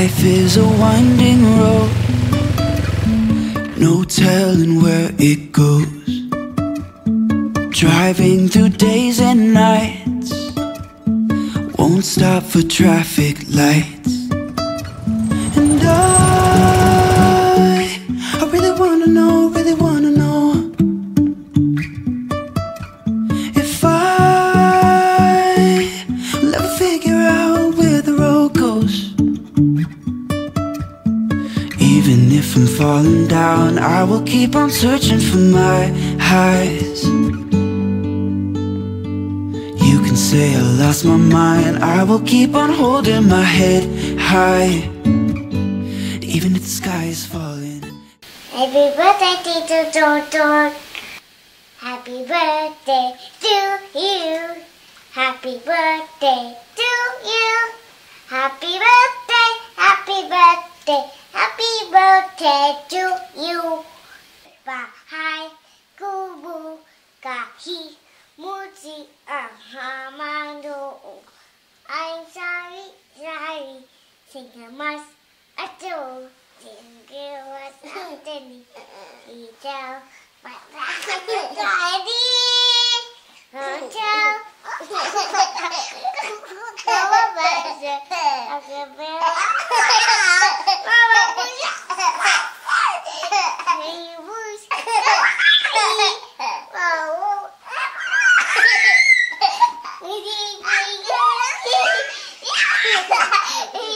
Life is a winding road, no telling where it goes. Driving through days and nights, won't stop for traffic lights. And I, I really wanna know, Even if I'm falling down, I will keep on searching for my highs. You can say I lost my mind, I will keep on holding my head high. Even if the sky is falling. Happy birthday to Ton Ton. Happy birthday to you. Happy birthday to you. Happy birthday, happy birthday, happy birthday to you. Bahay kubo kahi muji ahamando. I'm sorry, sorry. Sing a mas ato. Sing a mas ateni. Ikaw, patay Hotel. Kawa ba siya? Ako ba? 一个人一个人一个人